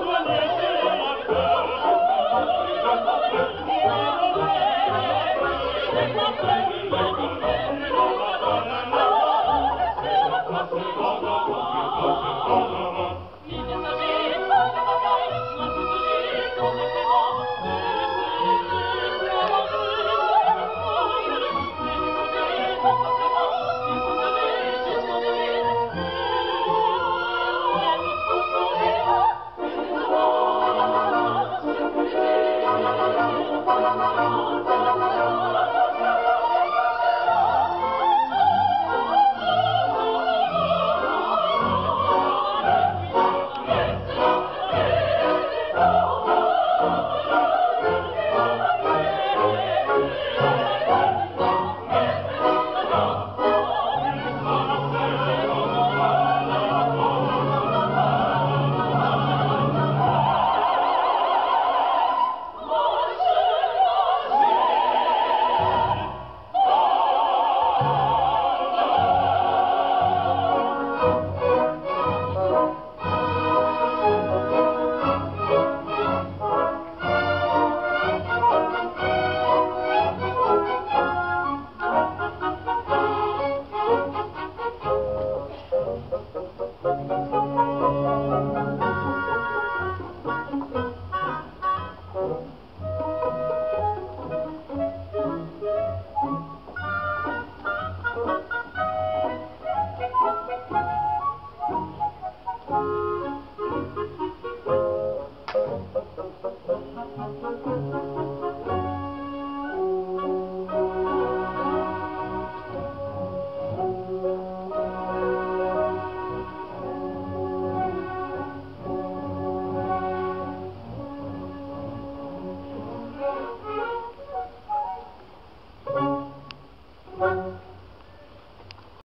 you.